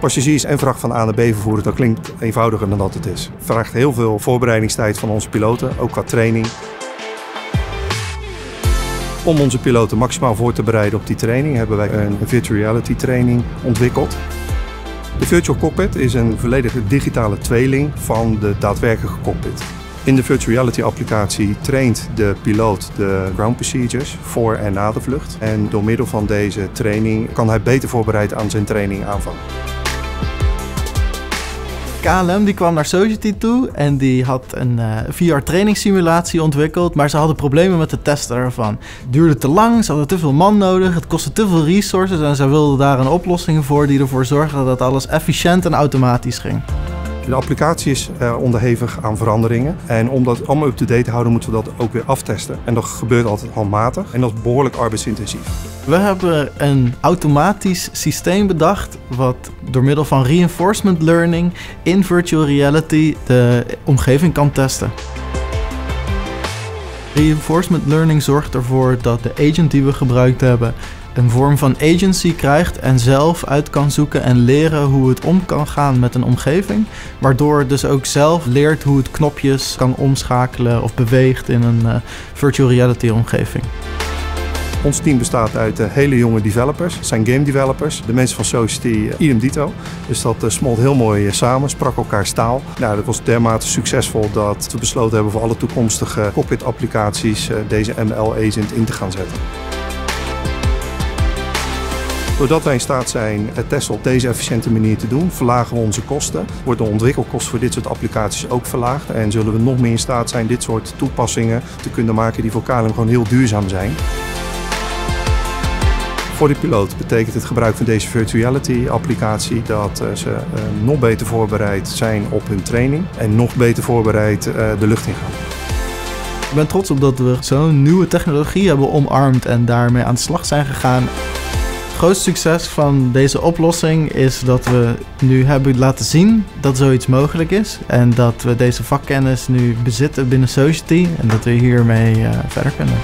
Passagiers en vracht van A naar B vervoeren, dat klinkt eenvoudiger dan dat het is. Het vraagt heel veel voorbereidingstijd van onze piloten, ook qua training. Om onze piloten maximaal voor te bereiden op die training hebben wij een virtual reality training ontwikkeld. De Virtual Cockpit is een volledige digitale tweeling van de daadwerkelijke cockpit. In de virtual reality applicatie traint de piloot de ground procedures voor en na de vlucht. En door middel van deze training kan hij beter voorbereid aan zijn training aanvangen. KLM die kwam naar Society toe en die had een uh, VR-trainingssimulatie ontwikkeld, maar ze hadden problemen met de testen ervan. Het duurde te lang, ze hadden te veel man nodig, het kostte te veel resources en ze wilden daar een oplossing voor die ervoor zorgde dat alles efficiënt en automatisch ging. De applicatie is uh, onderhevig aan veranderingen. En om dat allemaal up-to-date te houden, moeten we dat ook weer aftesten. En dat gebeurt altijd handmatig en dat is behoorlijk arbeidsintensief. We hebben een automatisch systeem bedacht wat door middel van reinforcement learning in virtual reality de omgeving kan testen. Reinforcement learning zorgt ervoor dat de agent die we gebruikt hebben een vorm van agency krijgt en zelf uit kan zoeken en leren hoe het om kan gaan met een omgeving. Waardoor het dus ook zelf leert hoe het knopjes kan omschakelen of beweegt in een uh, virtual reality omgeving. Ons team bestaat uit uh, hele jonge developers, zijn game developers. De mensen van Society, uh, idem dito. Dus dat smolt heel mooi samen, sprak elkaar staal. Nou, dat was dermate succesvol dat we besloten hebben voor alle toekomstige cockpit applicaties deze ML agent in te gaan zetten. Doordat wij in staat zijn het testen op deze efficiënte manier te doen, verlagen we onze kosten. Wordt de ontwikkelkost voor dit soort applicaties ook verlaagd. En zullen we nog meer in staat zijn dit soort toepassingen te kunnen maken die voor KLM gewoon heel duurzaam zijn. Voor de piloot betekent het gebruik van deze virtuality applicatie dat ze nog beter voorbereid zijn op hun training en nog beter voorbereid de lucht in gaan. Ik ben trots op dat we zo'n nieuwe technologie hebben omarmd en daarmee aan de slag zijn gegaan. Grootste succes van deze oplossing is dat we nu hebben laten zien dat zoiets mogelijk is. En dat we deze vakkennis nu bezitten binnen Society en dat we hiermee uh, verder kunnen.